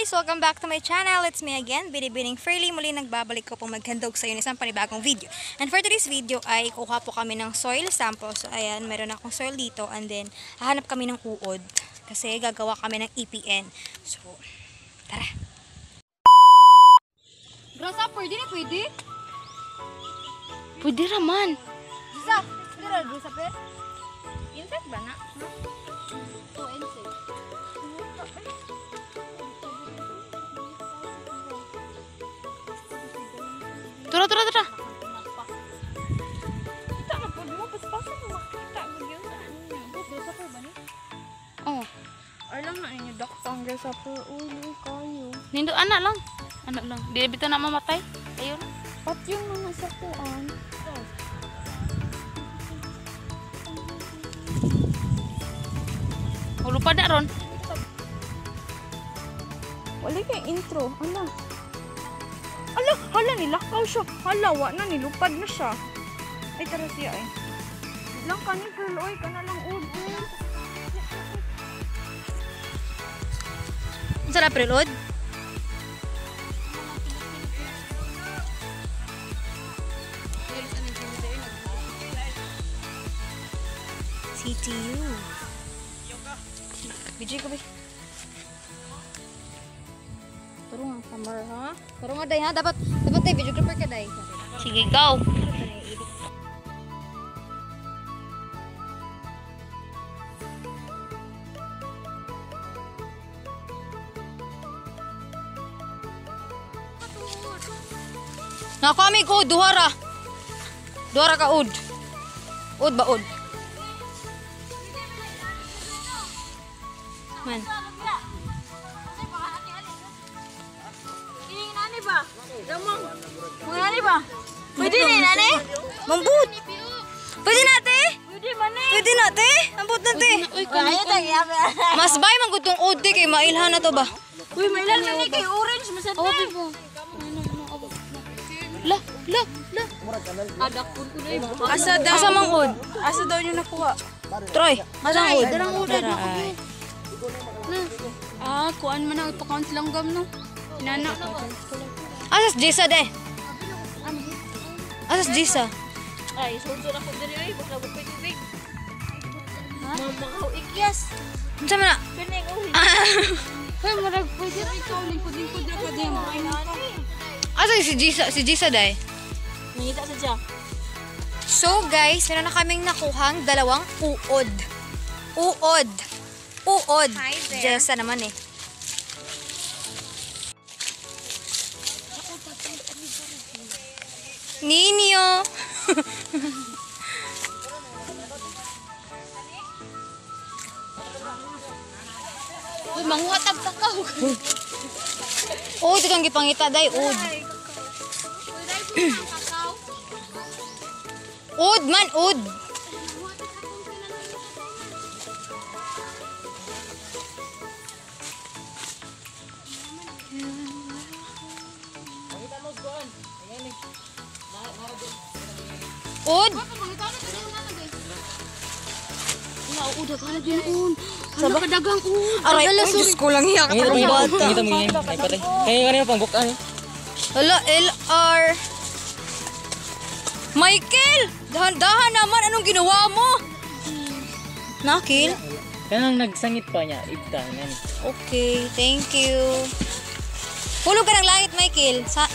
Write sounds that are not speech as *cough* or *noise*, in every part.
guys! Welcome back to my channel. It's me again, Binibining Fairly. Muli nagbabalik ko pong maghandog sa inyo ng isang panibagong video. And for today's video ay kuha po kami ng soil sample. So ayan, meron akong soil dito and then hahanap kami ng uod. Kasi gagawa kami ng EPN. So, tara! Grasshopper, di na pwede? Pwede raman. Isa, pwede na grasshopper? Insect ba na? Oo, insect. Tara, tara, tara. Kita na po mo, paspasan mo makita. Bagyan na ano niya. Grasshopper ba ni? Oh. Alam na ninyo, daktang grasshopper. Ulo kayo. Nindo, anak lang. Anak lang. Di bito na mamatay. Ayun. Pat yung mga sapuan. Ulo pa na ron. Wala kay intro. Ala. Ala, hala nilakaw siya. Hala, wa na nilupad na siya. Ay, tara siya eh. Lang ka ni girl, oy, ka na lang udo. Sarap reload? CTU. BJ ko ba? Turo nga, camera ha? Turo nga day ha? Dapat, dapat day, videographer ka day. Sige, go. Nakami ko, duhara. Duhara ka, ud. Ud ba, ud? Ba? Pwede na nani? Mambut. Pwede na, te? Pwede man eh. Pwede na, te? Ambut na, te. *laughs* Mas bay man gud tong ud, te, kay mailhan na to ba? Uy, may ilan man eh kay orange masad na. La, la, la. Adak po ko na yun. Asa daw? Asa mang ud? Asa daw nyo nakuha? Troy, asa mang ud? darang ud, Dara, darang ay. Ah, kuan man ang ipakount lang gam no. Inana. Asas Jisa, de? Asas Jisa? Ay, sunsur ako diri ay bakla ko tubig. Ha? Mamahaw ikyas. Unsa man na? Pining uwi. Hoy, marag pwede rin ikaw. Lingkod-lingkod na ka din. Asa si Jisa, si Jisa, de? Nangita sa siya. So guys, meron na kaming nakuhang dalawang uod. Uod. Uod. Hi there. Jessa naman eh. Ninyo. Uy, manguhatag ka ka. Uod kang gipangita day, ud. Ud man, ud. Ud? Nauuda ka na din un. Ka dagang un. Aray, ay, Diyos ko lang hiyak. Ang pangita, bata. pangita mo yun. Ay, patay. Kaya kanina pang bukaan eh. Hala, LR. Michael! Dahan-dahan naman. Anong ginawa mo? Nakil? Kaya nang nagsangit pa niya, ibta. Yan. Okay, thank you. Hulog ka ng langit, Michael. Sa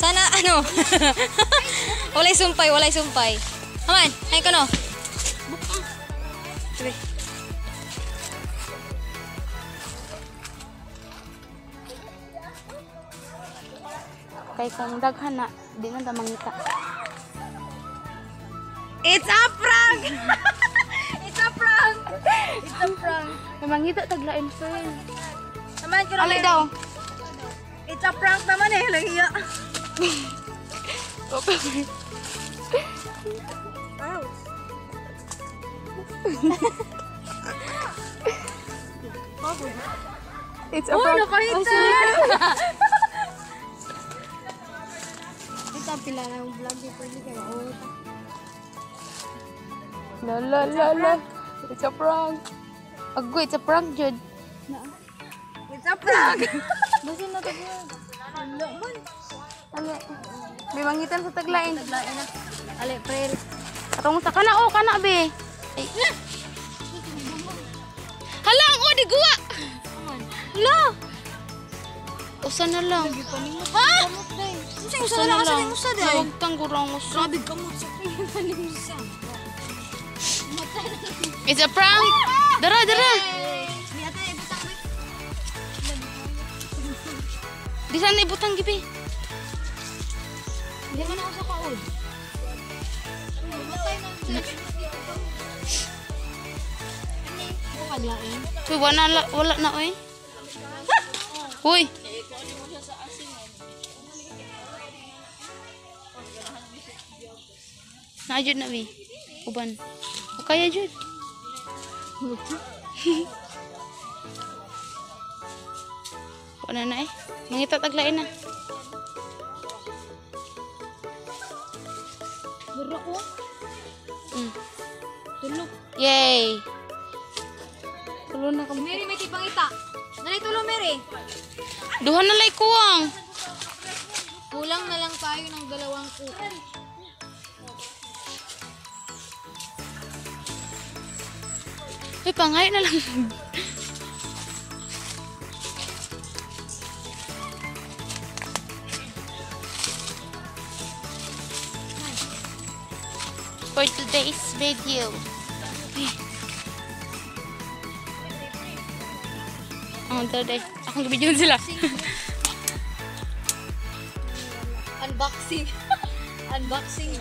sana, ano? *laughs* walay sumpay, walay sumpay. Haman, ay ka no. Sige. Kay kung daghan na, di na da mangita. *laughs* It's a prank! It's a prank! It's a prank. May mangita taglain friend. Naman ko Alay daw. It's a prank naman eh. Lahiya. *laughs* It's a Oh, prank. nakahita. *laughs* Ito pila na yung vlog ka maot. La la la la. It's a prank. Agoy, it's a prank, Jud. It's a prank. *laughs* Basta na taglain. Wala man. Ano? May mangitan sa taglain. Taglain na. Ali, prel. Atong sa kana oh, kana be. Ay. Hala, ang odi guwa. Hala. Usa na lang. Ha? Usa na kasi mo sa day. Huwag tang gurang usa. Grabe kamot sa pinimusa. *laughs* It's a prank. Dara, dara. Di? Di sana ibutang gibi. Di man ako sa kaod. Uy, wala na, wala na, oy. Uy. Naajud na, bi. Uban. O kaya, Jud. *laughs* Wala na, eh. Mangita taglain na. Yay! Tulo na kami. Mary may tipang ita. Nanay tulo Mary. Duha na lay kuwang. Kulang na lang tayo ng dalawang kuko. Uy, pangay na lang. For today's video. Oh, today. Akong gabidyon sila. *laughs* Unboxing. *laughs* Unboxing.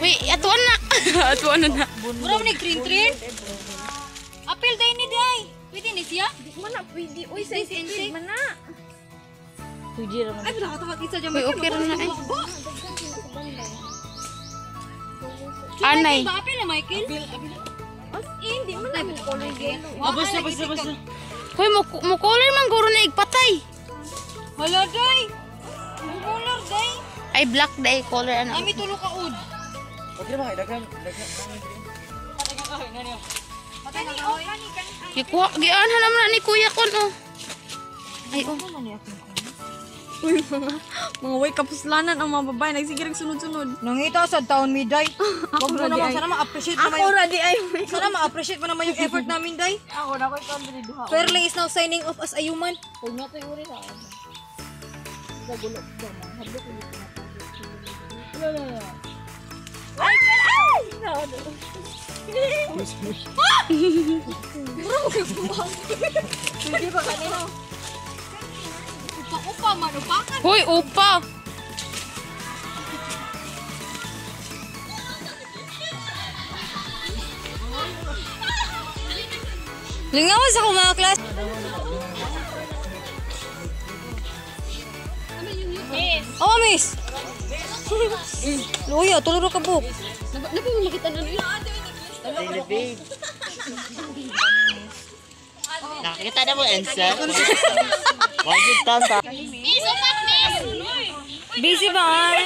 Wait, atuan na. *laughs* atuan na na. Mura ni green tree. Apil day ni day. Pwede ni siya? Mana pwede. Uy, sensitive. Mana. Tuji ra man. Ay, wala ka takot isa dyan. Uy, okay rin na eh. Anay. Ba apil na Michael? As in, di man na color yellow. Ah, basta basta basta. Hoy, mo mo color man guro na igpatay. Hala day. Color day. Ay black day color ano. Ami tulo ka ud. Okay ba kay dagan dagan. Patay na kahoy. Gikuha, gian naman na ni kuya kon oh. Ay oh. Uy, mga, mga way kapuslanan ang mga babae. Nagsigirag sunod-sunod. Nangita sa taon mi day. *laughs* Wag mo Ako naman sana ma-appreciate mo Ako naman. ra di ay. Sana ma-appreciate mo naman yung effort *laughs* namin day. Ako na ko ikaw dili duha. Fairly is now signing off as a human. Huwag na tayo uri na. Sa gulok ba? Hadlok ulit na. Wala na. Ay! Ay! No, no. Sige ba kanina? Upa-upa man, upakan. Hoy, upa. Lingawas ako mga klas. Oh, miss. *laughs* Luya, tuluro ka buk. Nabi mo makita na yun. Nakita na mo Ensa. Wajud tanta. Busy ba? *laughs*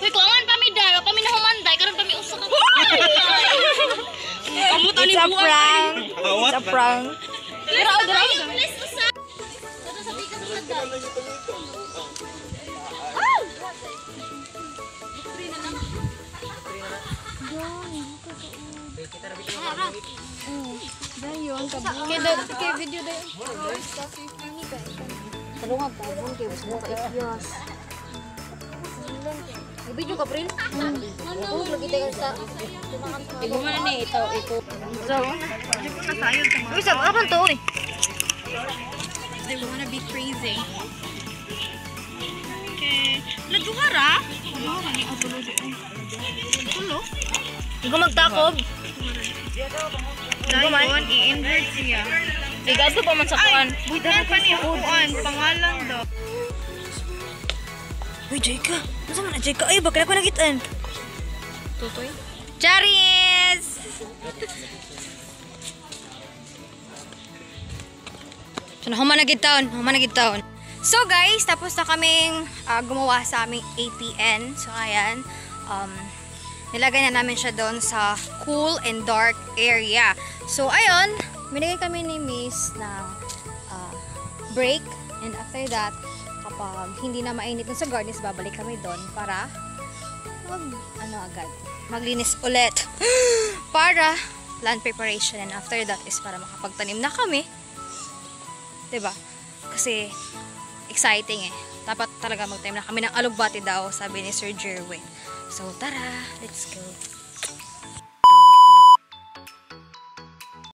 Hoy, kuangan pa mi day, pa mi nahumanday karon pa mi usa ka. It's a prank. It's a prank. Dira, dira. Kaya kaya video dayo. Talungan pa, bun kay gusto ka ikyas. Video ka, Pril? Oo, lagi tayo sa... Ibo man ni ito, ito. Uy, sab, apan to. They wanna be crazy. Okay. Laduhara? Ano ka ni ang tulo di ay. Tulo? Hindi ko. Dayon, i-invert siya. Igado pa man sa kuan. Budan pa niya kuan, pangalan daw. Uy, Jayka. Ano sa man, Jayka? Ay, bakit ako nagitan? Tutoy? Charis! So, human na gid taon. Human na gid taon. So guys, tapos na kaming ah, gumawa sa aming ATN. So ayan, um, nilagay na namin siya doon sa cool and dark area. So ayun, binigay kami ni Miss ng ah, break. And after that, kapag hindi na mainit dun sa gardens, babalik kami doon para mag, ano agad, maglinis ulit. *gasps* para land preparation. And after that is para makapagtanim na kami. ba? Kasi exciting eh. Dapat talaga magtanim na kami ng alugbati daw, sabi ni Sir Jerwin. So, tara, let's go.